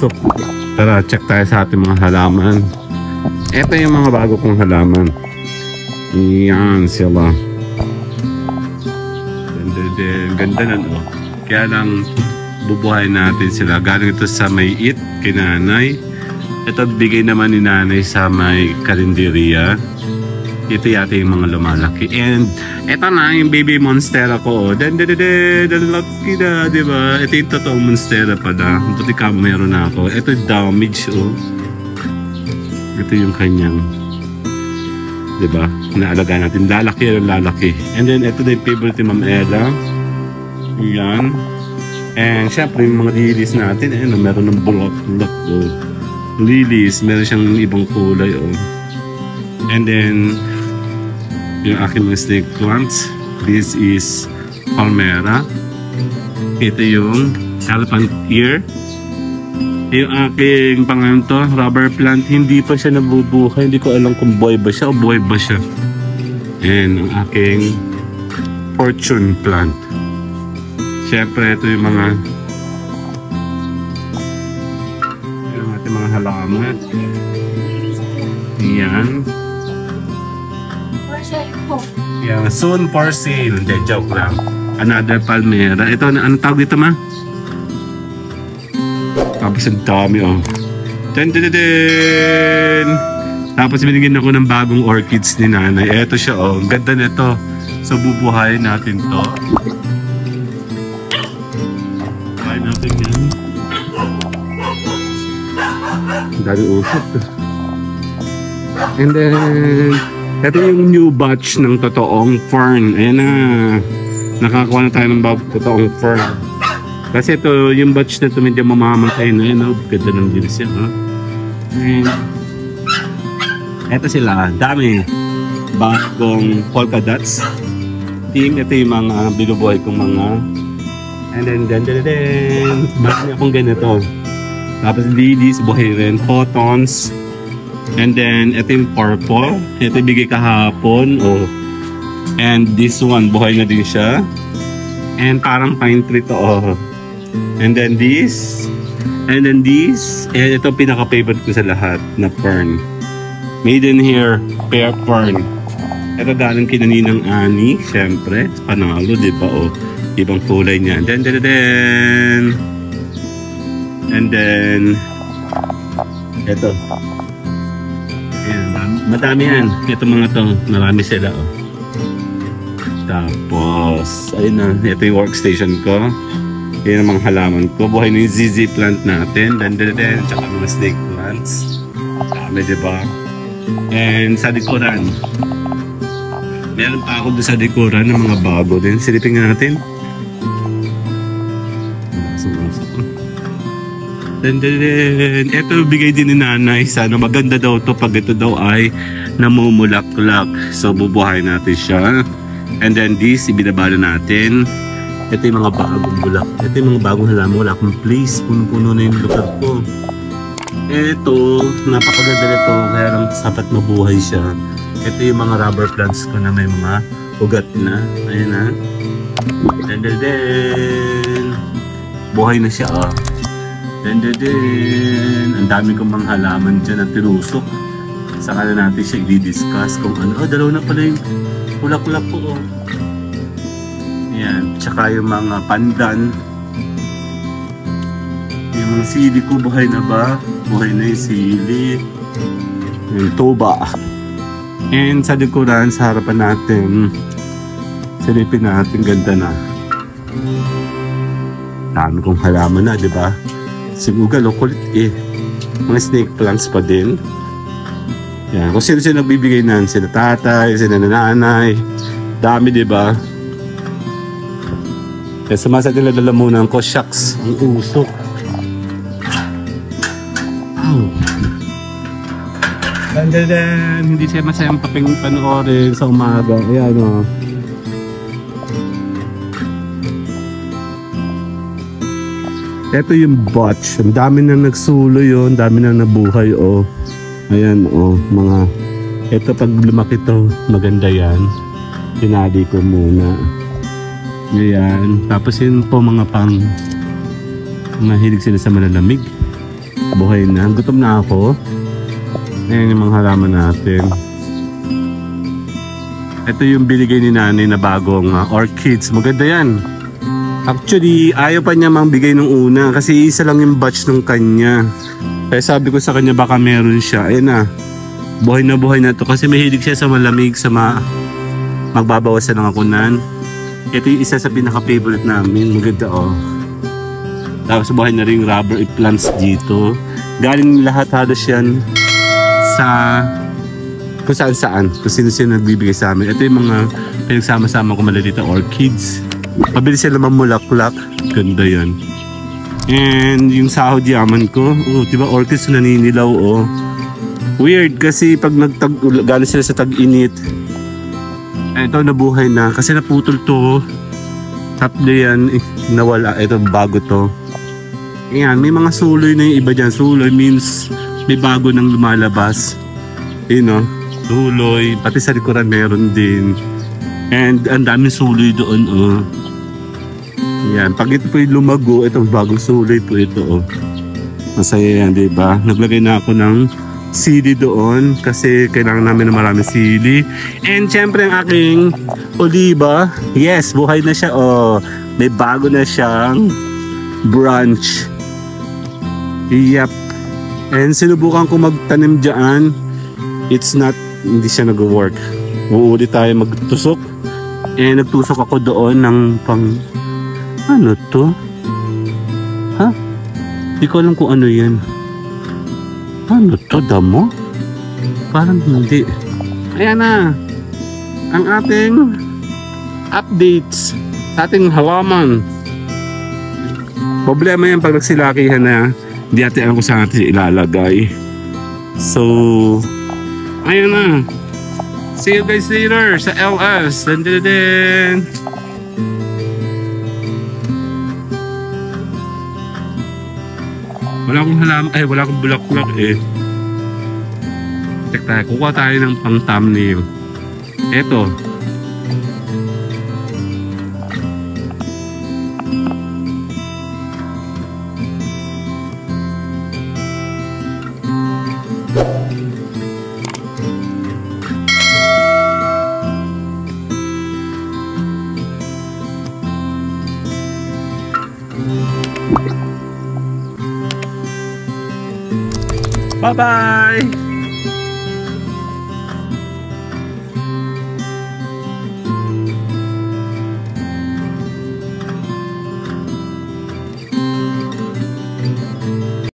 usok. Tara, check tayo sa ating mga halaman. Ito yung mga bago kong halaman. Yan sila. Ganda din. Ganda na no. Kaya lang bubuhay natin sila. Galing ito sa may it kay nanay. Ito bigay naman ni nanay sa may karinderya. Ito yata yung mga lumalaki. And ito na yung baby monstera ko. Oh. Dan dan dan dan lucky na, di ba? Ito yung totoong monstera pala. Buti ka meron na ako. Ito damage oh. Ito yung kanyang di ba? Naalaga natin. Lalaki yan lalaki. And then ito na yung favorite ni Ma'am Ella. Yan. And syempre yung mga lilies natin, eh, meron ng bulak-bulak. Oh. Lilies, meron siyang ibang kulay. Oh. And then, yung aking mga snake plants. This is Palmera. Ito yung elephant ear. Yung aking pangalan rubber plant, hindi pa siya nabubuhay. Hindi ko alam kung boy ba siya o boy ba siya. And ang aking fortune plant. Siyempre, ito yung mga yung ating mga halaman. Yan. Yeah, soon for sale. Hindi, joke lang. Another palmera. Ito, ano tawag dito ma? Tapos ang dami oh. Dun, dun, dun, dun. Tapos binigyan ako ng bagong orchids ni nanay. Ito siya oh. Ang ganda nito. So bubuhayin natin to. Bubuhayin natin yan. Ang dami usap. And then, ito yung new batch ng totoong fern. Ayan na. Nakakuha na tayo ng totoong fern. Kasi ito, yung batch na ito medyo mamamatay na. Oh. Ganda ng jeans yan. Oh. Ito sila. Dami. Bagong polka dots. Team, ito yung mga binubuhay kong mga And then, then. Marami akong ganito. Tapos lilies, buhay rin. Photons. And then, ito yung purple. Ito yung bigay kahapon. Oh. And this one, buhay na din siya. And parang pine tree to. Oh. And then this. And then this. And ito pinaka-favorite ko sa lahat na fern. Made in here, pear fern. Ito galing kinaninang ani, syempre. Panalo, di ba? O, ibang kulay niya. And then, then, then. And then, ito. Madami yan. Ito mga to, marami sila. Oh. Tapos, ayun na, ito yung workstation ko. Yan ang mga halaman ko. Buhay na yung ZZ plant natin. Dan, dan, dan. Tsaka mga snake plants. Dami, di? And sa likuran. Meron pa ako doon sa likuran ng mga bago din. Silipin natin. Then, then, ito bigay din ni nanay. Sana maganda daw to pag ito daw ay namumulaklak. So, bubuhay natin siya. And then this, ibinabala natin. Ito yung mga bagong bulak. Ito yung mga bagong halaman. Wala akong place. Puno-puno na yung lugar ko. Ito, napakaganda nito. Kaya lang sapat mabuhay siya. Ito yung mga rubber plants ko na may mga ugat na. Ayan na. Then, then, then. Buhay na siya ah. Then. Ang dami kong mga halaman dyan na tinusok. Saka na natin siya i-discuss kung ano. Oh, dalaw na pala yung kulak-kulak ko. Oh. Yan. Tsaka yung mga pandan. Yung mga sili ko, buhay na ba? Buhay na yung sili. Yung tuba. And sa likuran, sa harapan natin, silipin natin, ganda na. Dami kong halaman na, di ba? Sigugal o kulit eh. Mga snake plants pa din. Yan. Kung sino sino nagbibigay nan, sila tatay, sila nanay. Dami, di ba? Kaya sumasat nila lalamunan ko, shucks, ang usok. Wow! Dandadan! Hindi siya masayang paping panoorin sa umaga. Ayan o. Ito yung botch. Ang dami na nagsulo yun. dami na nabuhay o. Ayan o. Mga... Ito pag lumaki to, maganda yan. Tinali ko muna. Ayan. Tapos yun po mga pang... Mahilig sila sa malalamig. Buhay na. Gutom na ako. Ayan yung mga halaman natin. Ito yung binigay ni nanay na bagong uh, orchids. Maganda yan. Actually, ayaw pa niya mang bigay nung una kasi isa lang yung batch nung kanya. Kaya sabi ko sa kanya baka meron siya. Ayun na. Buhay na buhay na to kasi mahilig siya sa malamig, sa ma magbabawasan ng akunan. Ito yung isa sa pinaka-favorite namin. Maganda oh. Tapos buhay na rin rubber plants dito. Galing lahat halos yan sa kung saan saan. Kung sino sino nagbibigay sa amin. Ito yung mga pinagsama-sama ko malalita orchids. Mabilis sila mamulaklak. Ganda yan. And yung sahod yaman ko, oh, di ba orchids naninilaw oh. Weird kasi pag nagtag galing sila sa tag-init. Ito nabuhay na kasi naputol to. Tatlo yan, eh, nawala. Ito bago to. Ayan, may mga suloy na yung iba dyan. Suloy means may bago nang lumalabas. You know, suloy. Pati sa likuran meron din. And ang daming suloy doon, oh. Yan, pag ito po yung lumago, itong bagong suloy po ito, oh. Masaya yan, di ba? Naglagay na ako ng sili doon kasi kailangan namin ng maraming sili. And syempre ang aking oliba, yes, buhay na siya, oh. May bago na siyang branch. Yep. And sinubukan ko magtanim dyan. It's not, hindi siya nag-work. Uulit tayo magtusok. And nagtusok ako doon ng pang ano to? Ha? Hindi ko alam kung ano yan. Ano to? Damo? Parang hindi. Ayan na. Ang ating updates sa ating halaman. Problema yan pag nagsilakihan na hindi natin alam kung saan natin ilalagay. So, ayun na. See you guys later sa LS. Dun, dun, dun. Wala akong halaman, ay wala akong bulaklak eh. Check tayo, kukuha tayo ng pang thumbnail. Eto. 拜拜。